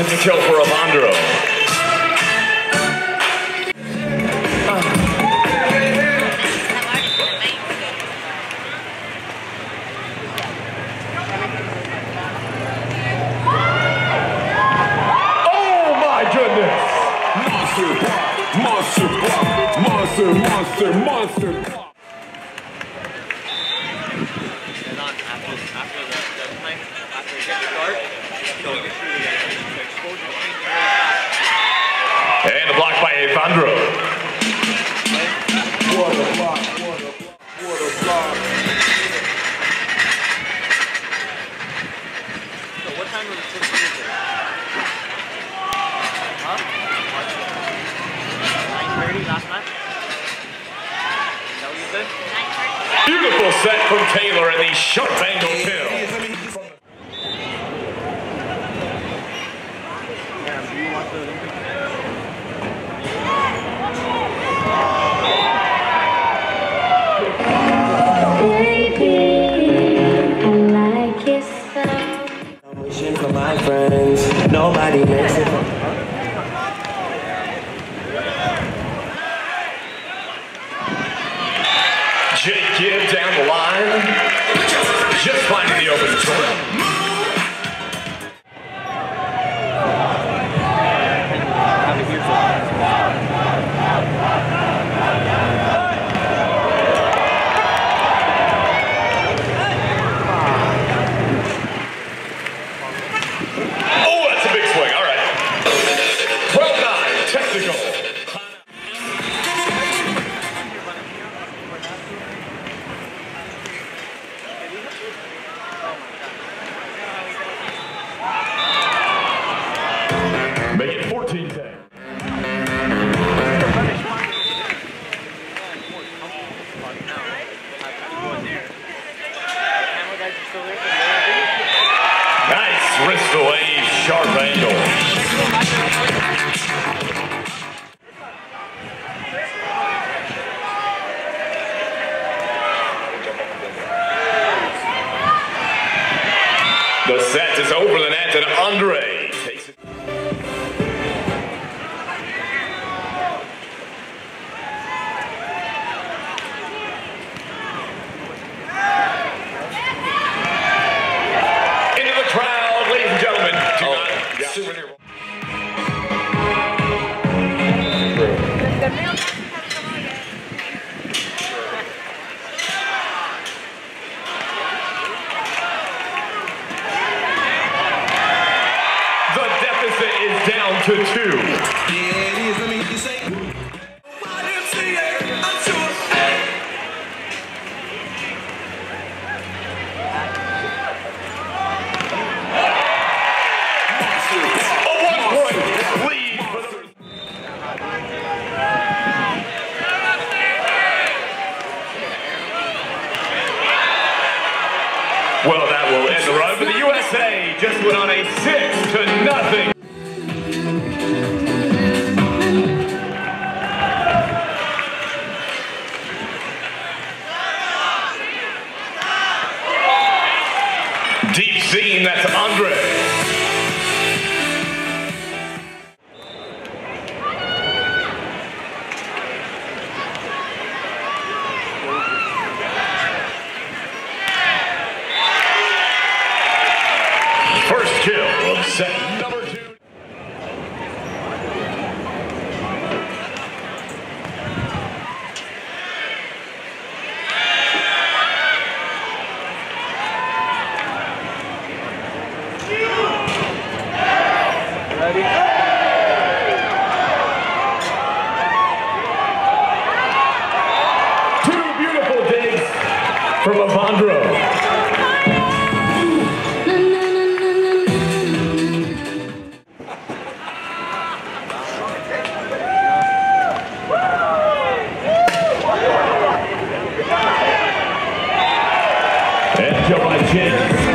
bounds. It's a kill for Evandro. Oh. Monster pop, monster monster, monster, monster pop. And after, after after And a block by Evandro. What a block, what a block, what a block. So what time was? Huh? 9.30 last night? That? Beautiful set from Taylor and the sharp angle kill. Makes sharp angle. For the. Well, that will end the run, but the USA just went on a six to nothing. Seam, that's Andre. from Evandro. and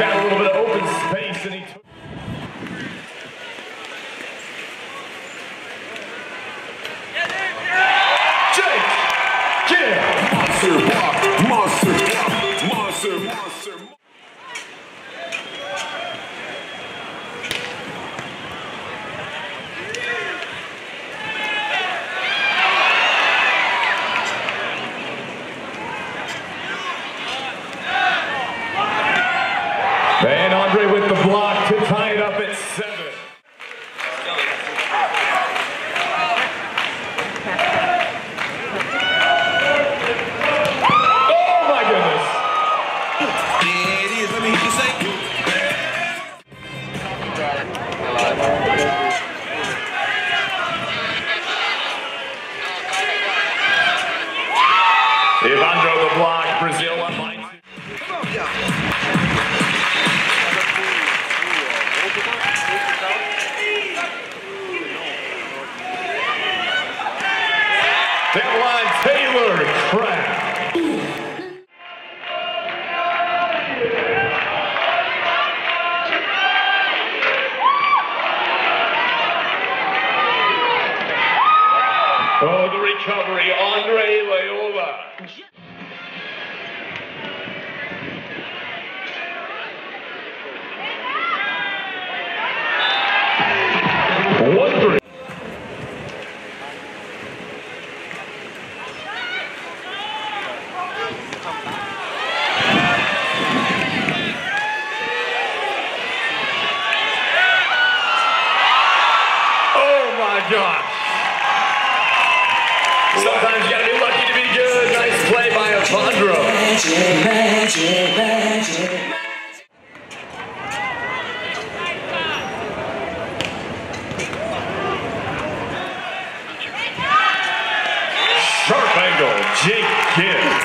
found a little bit of open space and he Oh, the recovery, Andre Loyola. Sharp angle, Jake Gibbs.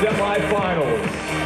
semifinals.